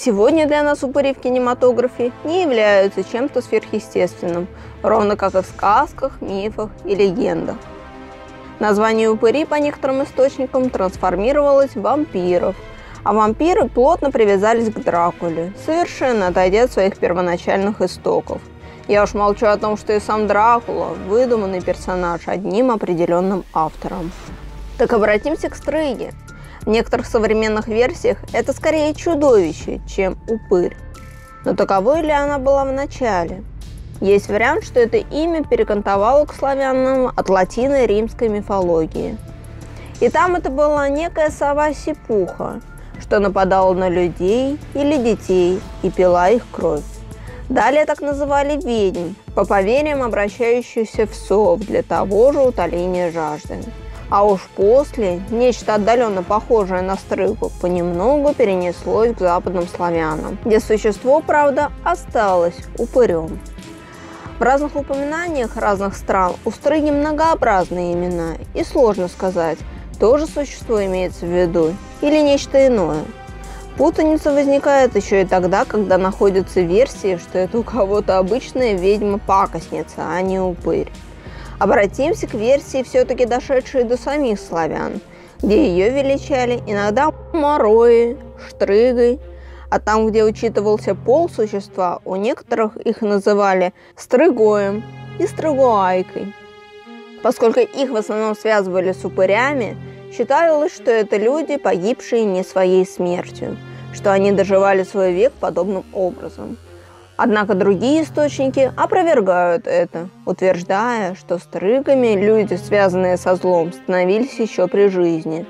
Сегодня для нас упыри в кинематографе не являются чем-то сверхъестественным, ровно как и в сказках, мифах и легендах. Название упыри по некоторым источникам трансформировалось в вампиров, а вампиры плотно привязались к Дракуле, совершенно отойдя от своих первоначальных истоков. Я уж молчу о том, что и сам Дракула – выдуманный персонаж одним определенным автором. Так обратимся к Стрейге – в некоторых современных версиях это скорее чудовище, чем упырь. Но таковой ли она была в начале? Есть вариант, что это имя перекантовало к славянам от латиной римской мифологии. И там это была некая сова-сипуха, что нападала на людей или детей и пила их кровь. Далее так называли ведьм, по поверьям обращающихся в сов для того же утоления жажды. А уж после нечто отдаленно похожее на стрыгу понемногу перенеслось к западным славянам, где существо, правда, осталось упырем. В разных упоминаниях разных стран у стрыги многообразные имена, и сложно сказать, тоже существо имеется в виду или нечто иное. Путаница возникает еще и тогда, когда находятся версии, что это у кого-то обычная ведьма-пакостница, а не упырь. Обратимся к версии, все-таки дошедшей до самих славян, где ее величали иногда морои, штрыгой, а там, где учитывался пол существа, у некоторых их называли стрыгоем и стрыгуайкой. Поскольку их в основном связывали с упырями, считалось, что это люди, погибшие не своей смертью, что они доживали свой век подобным образом – Однако другие источники опровергают это, утверждая, что стрыгами люди, связанные со злом, становились еще при жизни,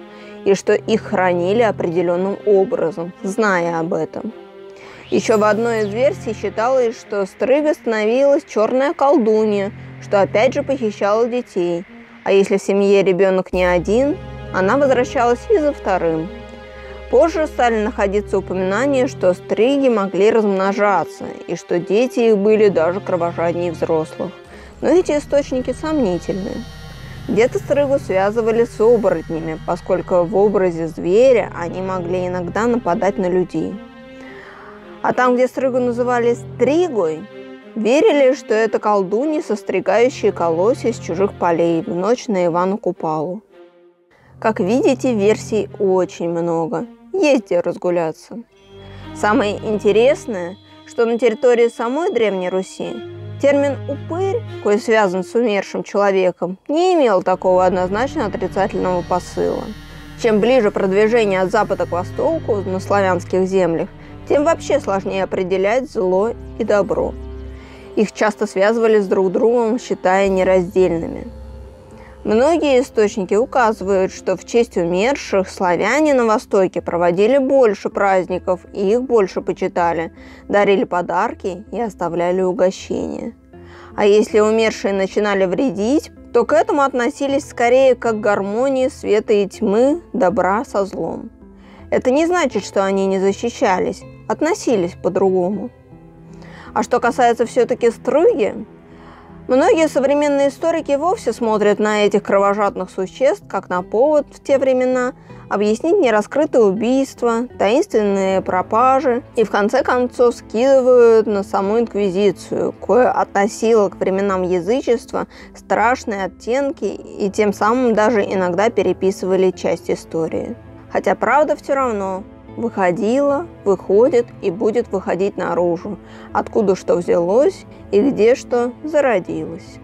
и что их хранили определенным образом, зная об этом. Еще в одной из версий считалось, что стрыга становилась черная колдунья, что опять же похищала детей, а если в семье ребенок не один, она возвращалась и за вторым – Позже стали находиться упоминания, что стриги могли размножаться, и что дети их были даже кровожаднее взрослых. Но эти источники сомнительны. Где-то стрыгу связывали с оборотнями, поскольку в образе зверя они могли иногда нападать на людей. А там, где стрыгу называли стригой, верили, что это колдуньи, состригающие колосья с чужих полей в ночь на Ивану Купалу. Как видите, версий очень много – есть где разгуляться. Самое интересное, что на территории самой Древней Руси термин «упырь», кой связан с умершим человеком, не имел такого однозначно отрицательного посыла. Чем ближе продвижение от запада к востоку на славянских землях, тем вообще сложнее определять зло и добро. Их часто связывали с друг другом, считая нераздельными – Многие источники указывают, что в честь умерших славяне на Востоке проводили больше праздников и их больше почитали, дарили подарки и оставляли угощения. А если умершие начинали вредить, то к этому относились скорее как к гармонии света и тьмы, добра со злом. Это не значит, что они не защищались, относились по-другому. А что касается все-таки струги, Многие современные историки вовсе смотрят на этих кровожадных существ как на повод в те времена объяснить нераскрытые убийства, таинственные пропажи и в конце концов скидывают на саму инквизицию, кое относила к временам язычества страшные оттенки и тем самым даже иногда переписывали часть истории. Хотя правда все равно выходила, выходит и будет выходить наружу, откуда что взялось и где что зародилось.